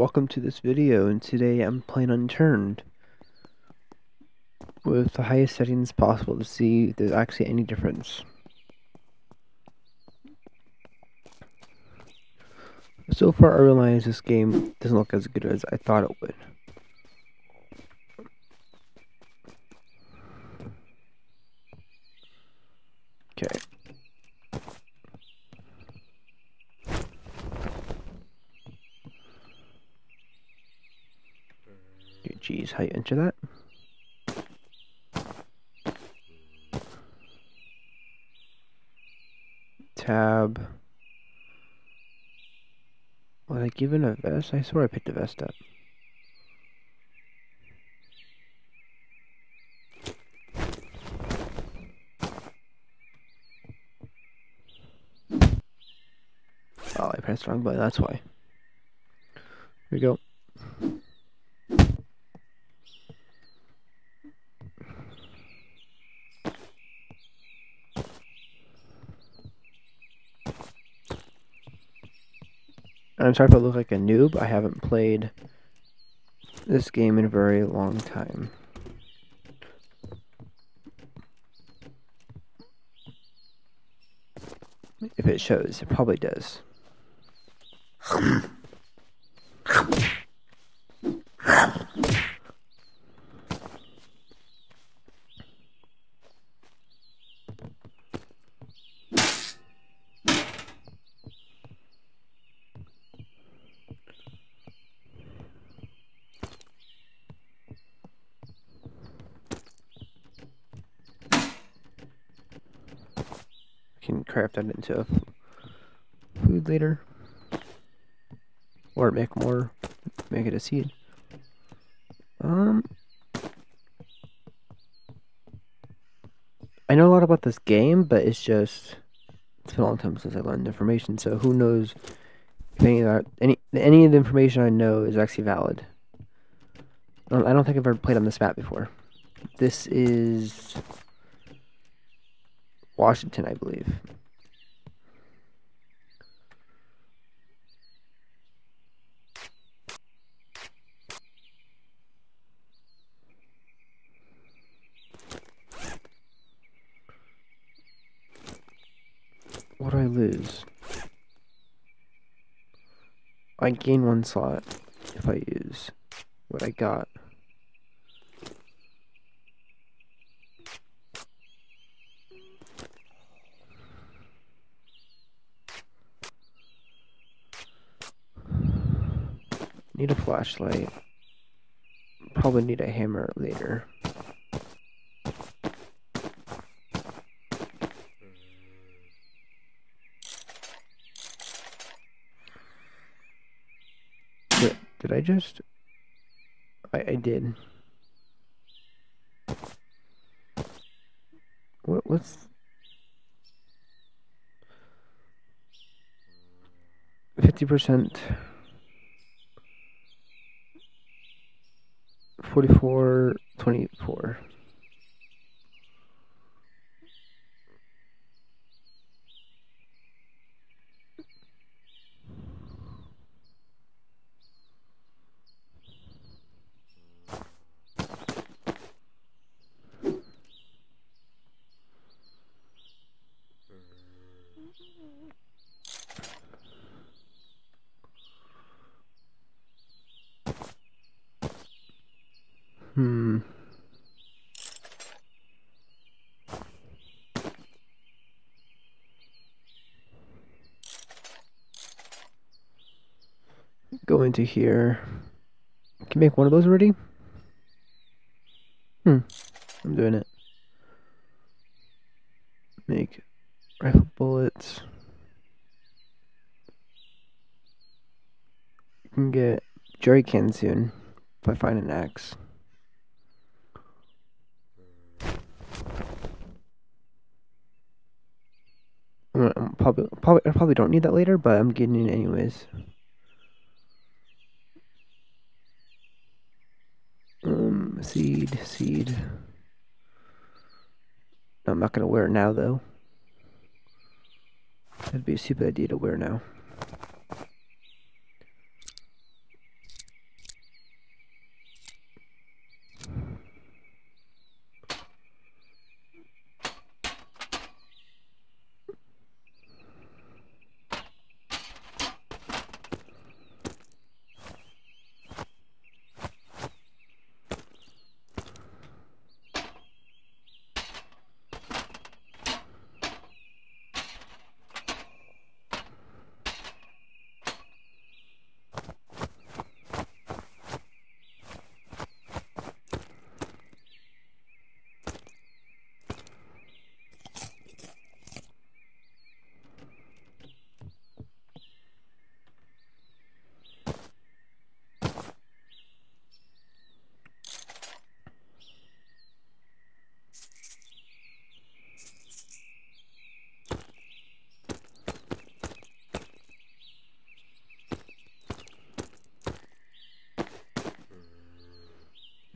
Welcome to this video, and today I'm playing Unturned with the highest settings possible to see if there's actually any difference. So far I realize this game doesn't look as good as I thought it would. Okay. How you enter that? Tab. Was I given a vest? I swear I picked a vest up. Oh, I pressed the wrong button, that's why. Here we go. I'm sorry if I look like a noob. I haven't played this game in a very long time. If it shows, it probably does. can craft that into a food later. Or make more, make it a seed. Um, I know a lot about this game, but it's just, it's been a long time since I learned information, so who knows if any of that, any, any of the information I know is actually valid. Um, I don't think I've ever played on this map before. This is Washington, I believe. What do I lose? I gain one slot if I use what I got. Need a flashlight. Probably need a hammer later. Did, did I just... I, I did. What, what's... 50% 44, 24. Hmm. Go into here. Can make one of those already? Hmm. I'm doing it. Make rifle bullets. You can get jerry can soon if I find an axe. I'm probably, probably, I probably don't need that later, but I'm getting it anyways. Um, seed, seed. I'm not gonna wear it now though. That'd be a stupid idea to wear now.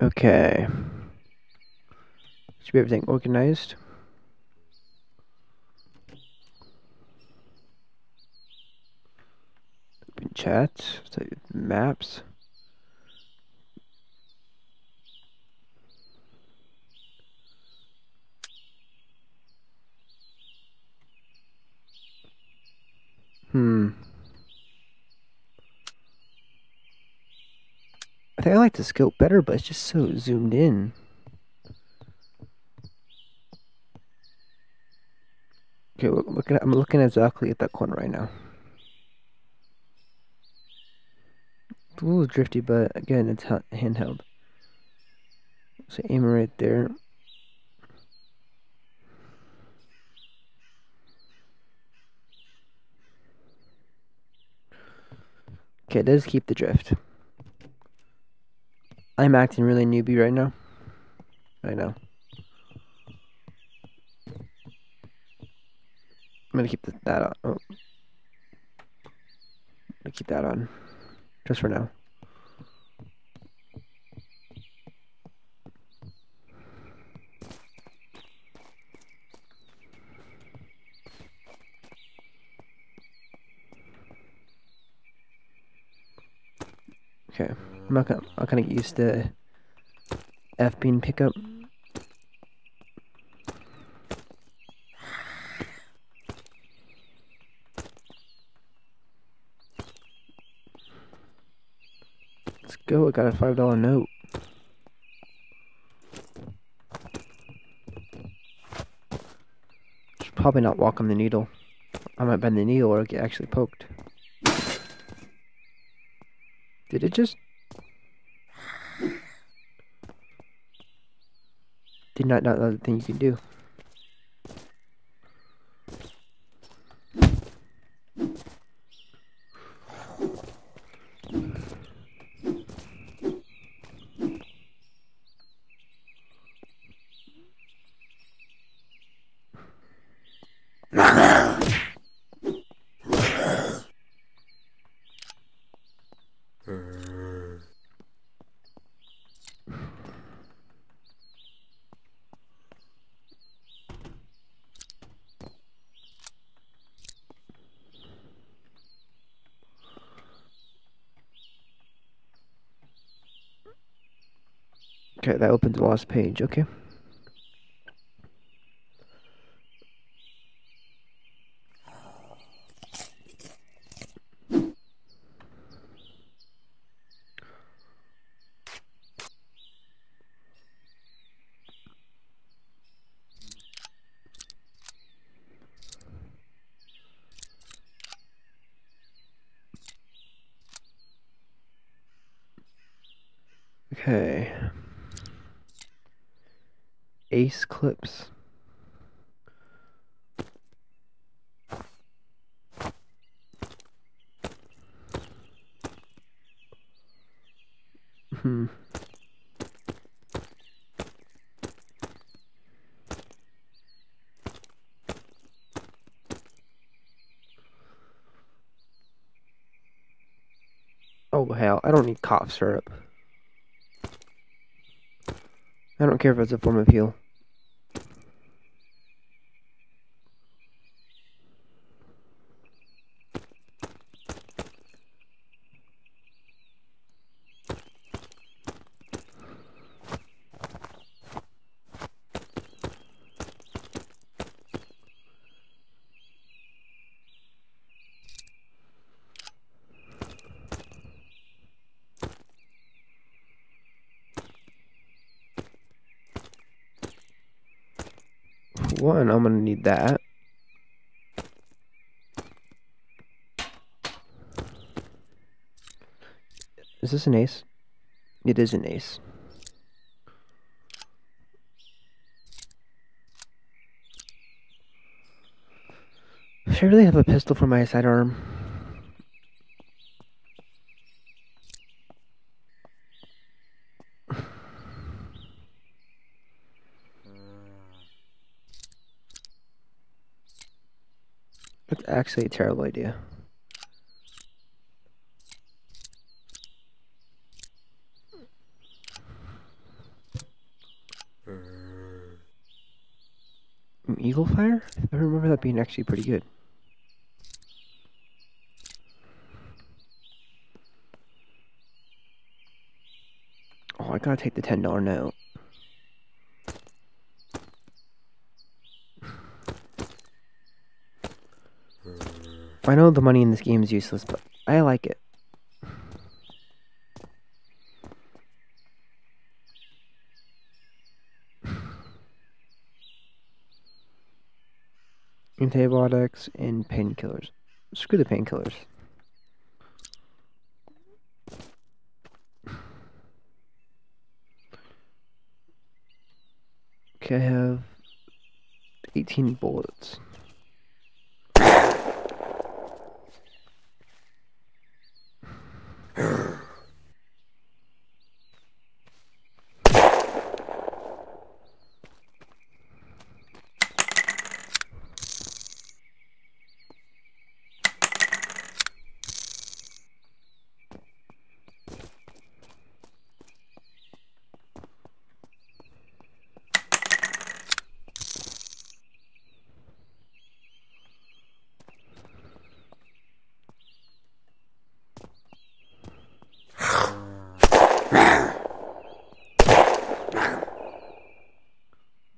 Okay. Should be everything organized. Open chat, maps. Hmm. I like the scope better, but it's just so zoomed in. Okay, looking at, I'm looking exactly at that corner right now. It's a little drifty, but again, it's handheld. So aim right there. Okay, it does keep the drift. I'm acting really newbie right now. I know. I'm gonna keep that on. Oh. I'm gonna keep that on. Just for now. Okay, I'm not gonna, I'm gonna use the F beam pickup. Let's go, I got a $5 note. Should probably not walk on the needle. I might bend the needle or get actually poked. Did it just... Not know the thing you can do. Okay, that opens the last page. Okay. Ace clips. Hmm. Oh hell, I don't need cough syrup. I don't care if it's a form of heal. one, I'm gonna need that. Is this an ace? It is an ace. Should I really have a pistol for my sidearm? That's actually a terrible idea. Eagle Fire? I remember that being actually pretty good. Oh, I gotta take the $10 note. I know the money in this game is useless, but I like it. Antibiotics and painkillers. Screw the painkillers. Okay, I have 18 bullets.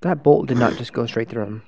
That bolt did not just go straight through him.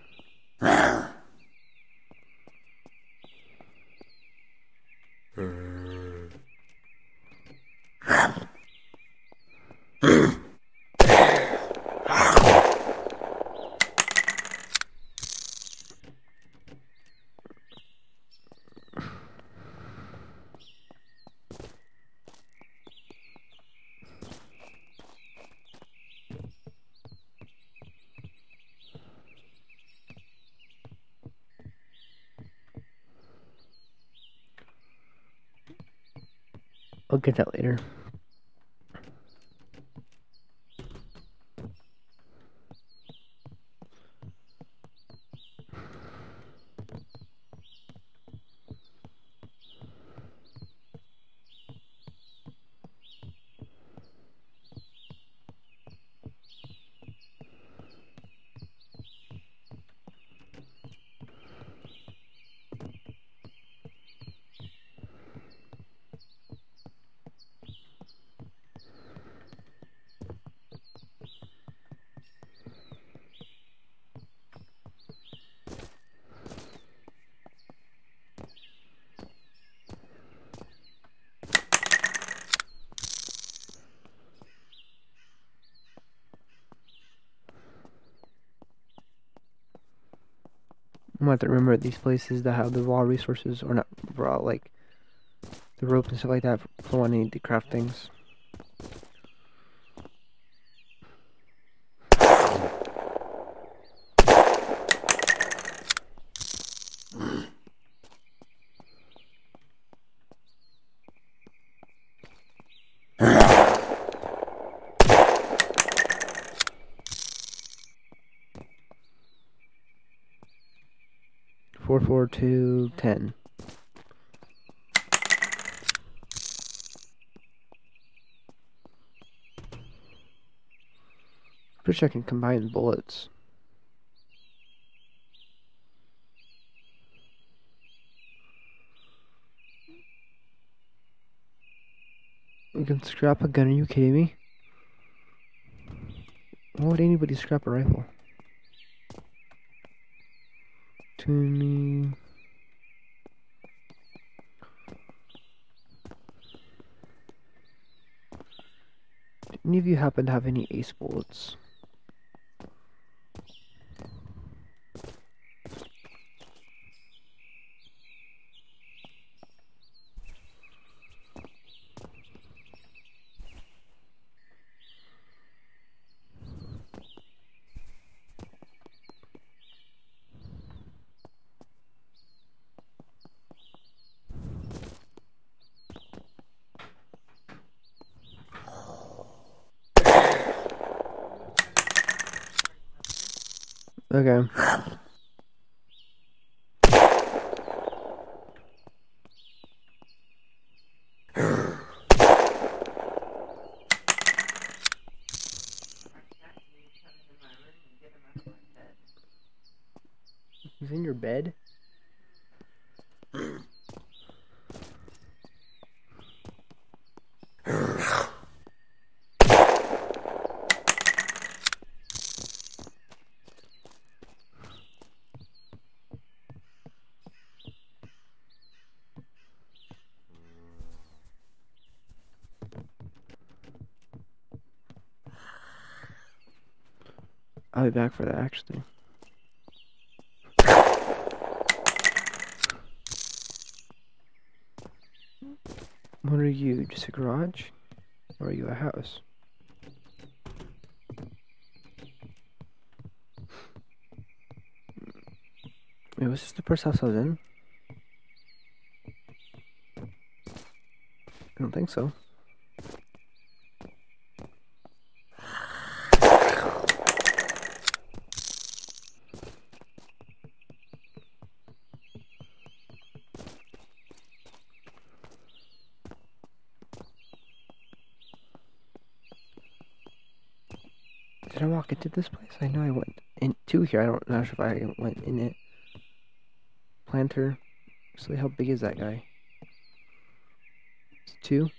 I'll get that later. I'm gonna have to remember these places that have the raw resources, or not raw, like the rope and stuff like that for when I need to craft things. 10. Pretty sure I can combine bullets. You can scrap a gun, are you kidding me? Why would anybody scrap a rifle? To me... any of you happen to have any ace bullets? Okay. He's in your bed? I'll be back for that actually. What are you? Just a garage? Or are you a house? Wait, was this the first house I was in? I don't think so. Did I walk into this place? I know I went into here. I don't know if I went in it. Planter. So how big is that guy? It's two.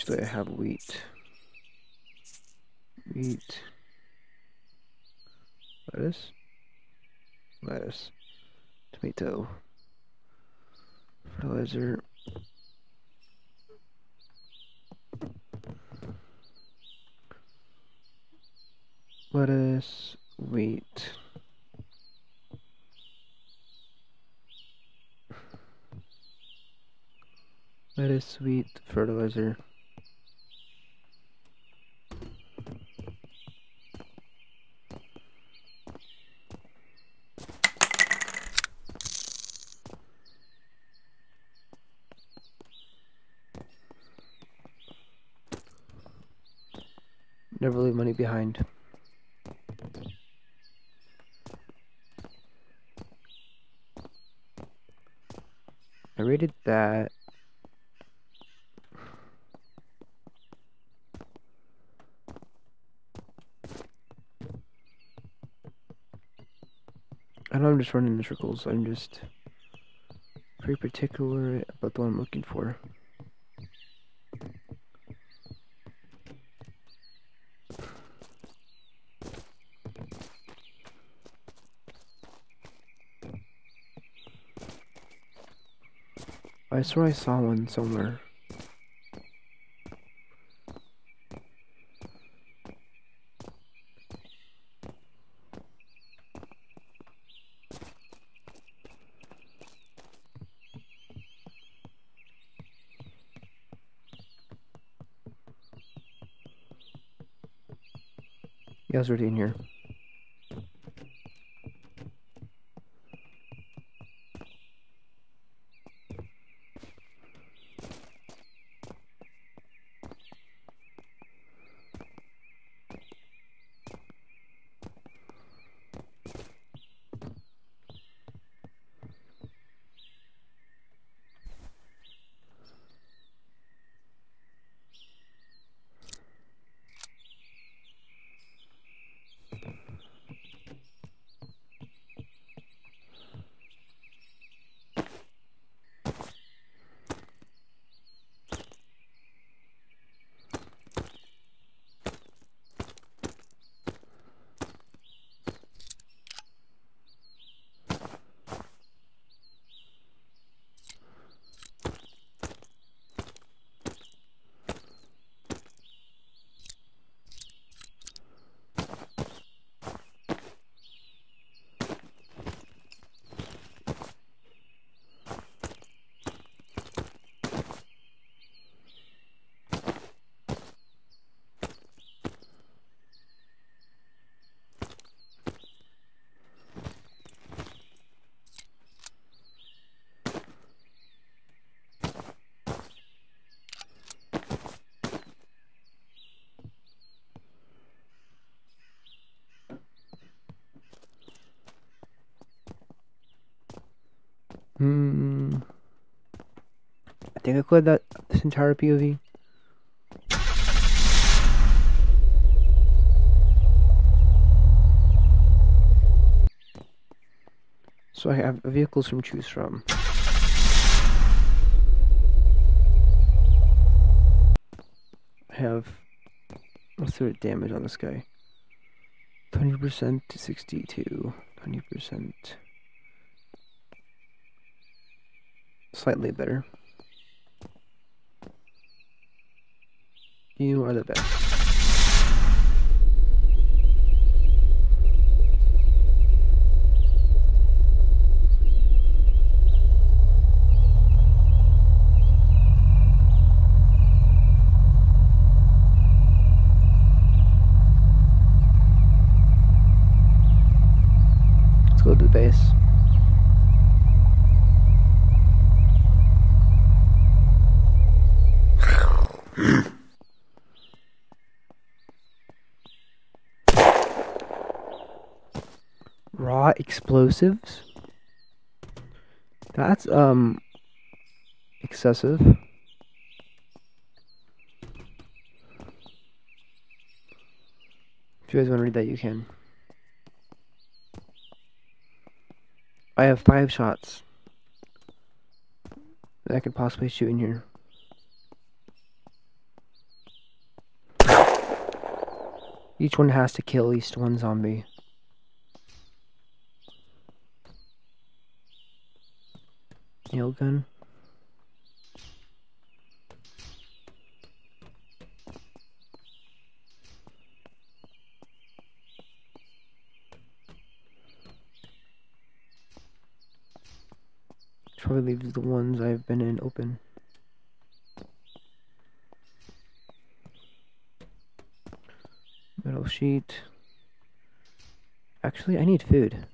Actually, I have wheat. Wheat. Lettuce. Lettuce. Tomato. Fertilizer. Lettuce. Wheat. Lettuce, wheat, fertilizer. Never leave money behind. I rated that. I know I'm just running in circles. I'm just very particular about the one I'm looking for. I swear I saw one somewhere. I was already in here. Hmm. I think I cleared that this entire POV. So I have vehicles from choose from. I have let's see what damage on this guy. 20% to 62. 20%. Slightly better. You are the best. Let's go to the base. Raw explosives? That's, um, excessive. If you guys want to read that, you can. I have five shots that I could possibly shoot in here. Each one has to kill at least one zombie. Nail gun. Should Probably leave the ones I've been in open. Metal sheet. Actually, I need food.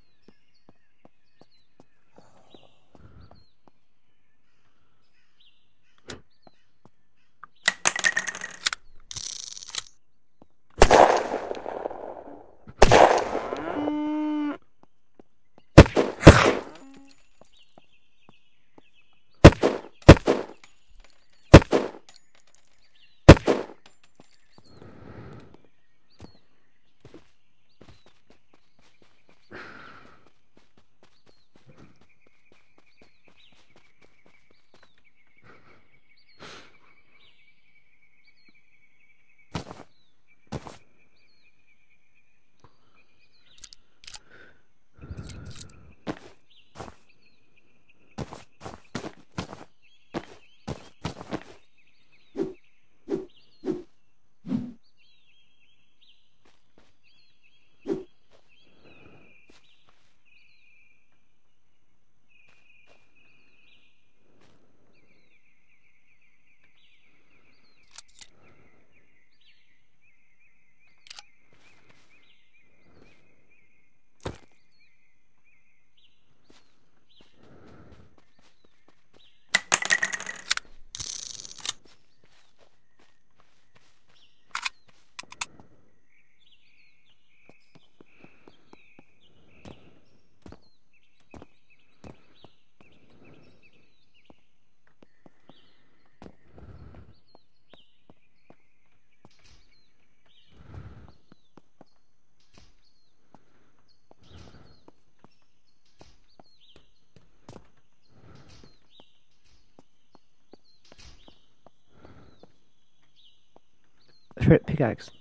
Pickaxe.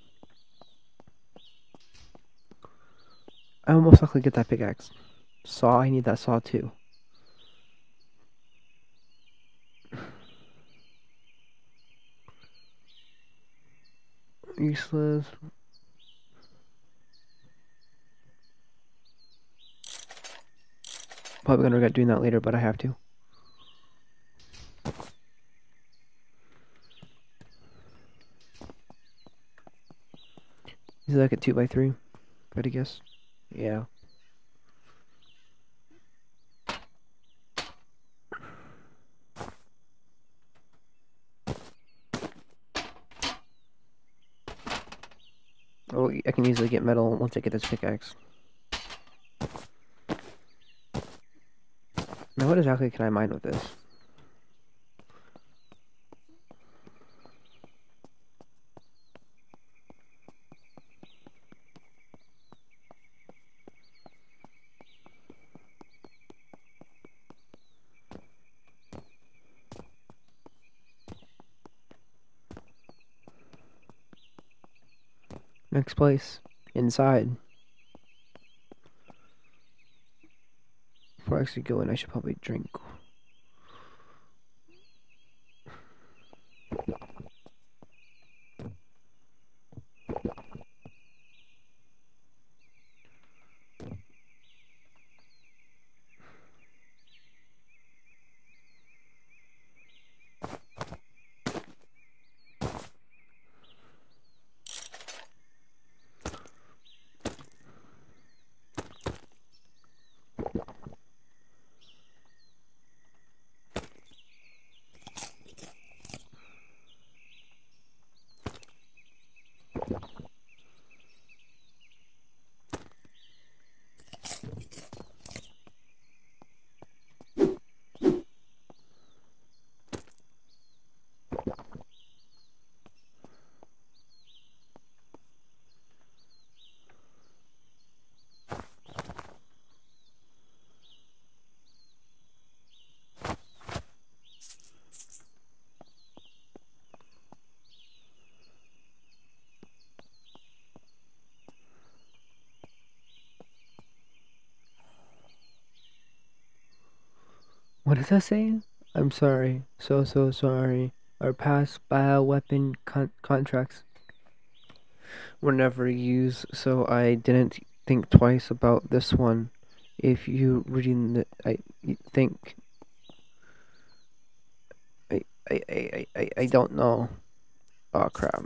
I almost likely get that pickaxe. Saw, I need that saw too. Useless. Probably gonna regret doing that later, but I have to. Is like a 2x3? If I had guess. Yeah. Oh, I can easily get metal once I get this pickaxe. Now what exactly can I mine with this? Place. Inside. Before I actually go in, I should probably drink. What is that saying? I'm sorry. So, so sorry. Our past bioweapon con contracts were never used, so I didn't think twice about this one. If you reading the, I think, I, I, I, I, I don't know. Oh crap.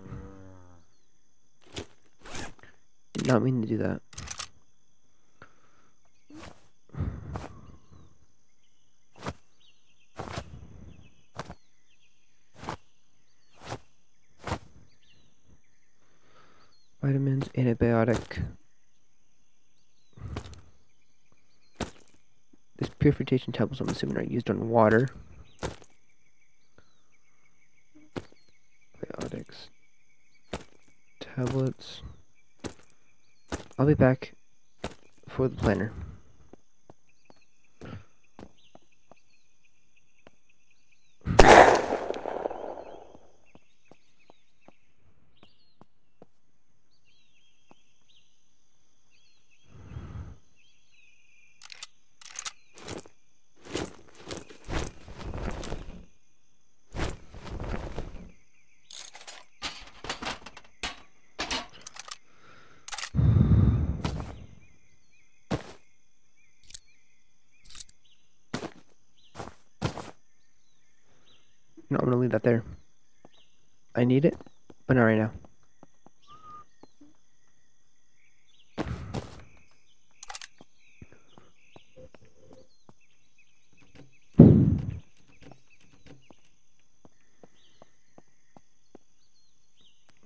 Did not mean to do that. Antibiotic. This purification tablets, I'm assuming, are used on water. Antibiotics. Tablets. I'll be back for the planner. No, I'm gonna leave that there. I need it, but not right now.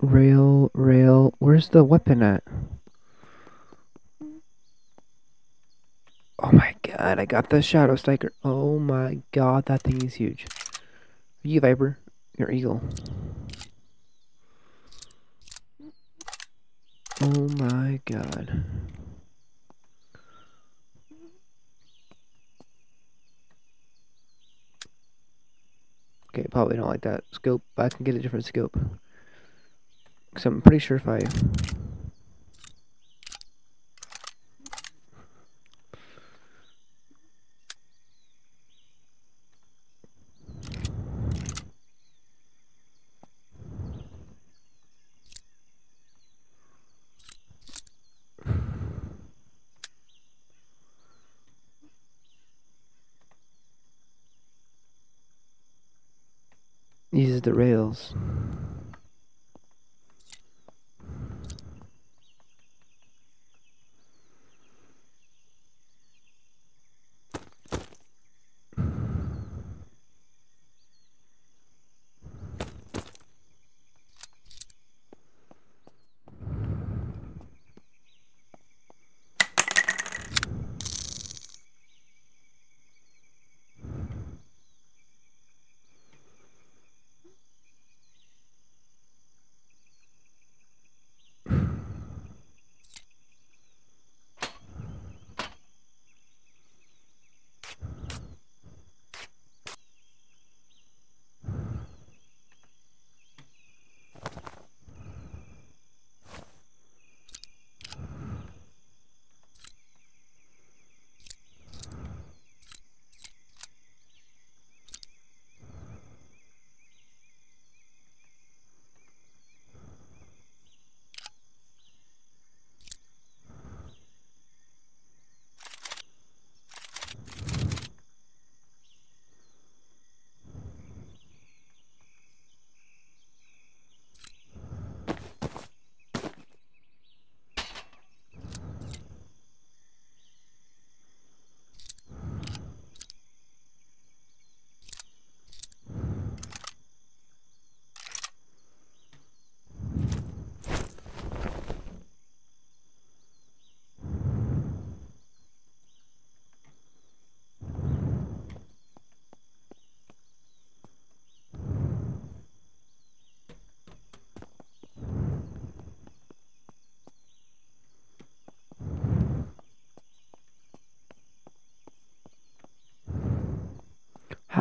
Rail, rail, where's the weapon at? Oh my god, I got the Shadow Striker. Oh my god, that thing is huge. Are you Viper? You're Eagle. Oh my god. Okay, probably don't like that scope, but I can get a different scope. Because I'm pretty sure if I uses the rails.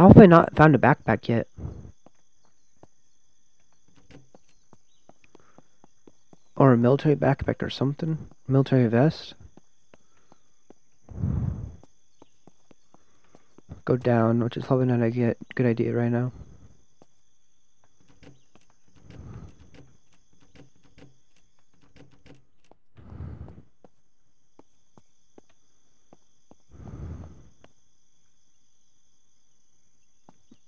How have I not found a backpack yet? Or a military backpack or something? Military vest? Go down, which is probably not a good idea right now.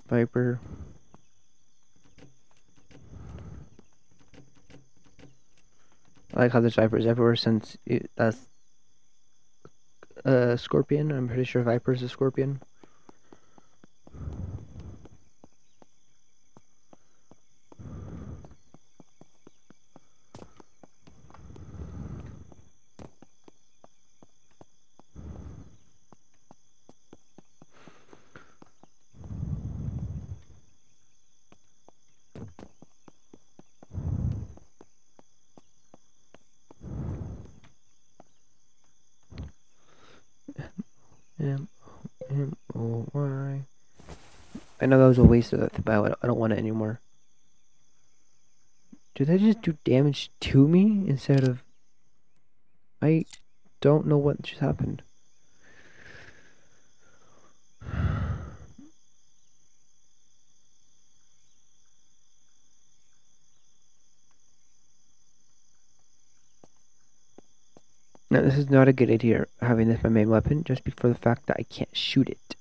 Viper. How there's Vipers everywhere since it, that's a uh, Scorpion. I'm pretty sure Viper's a Scorpion. I know that was a waste of the but I don't want it anymore. Did they just do damage to me instead of... I don't know what just happened. Now, this is not a good idea having this my main weapon, just before the fact that I can't shoot it.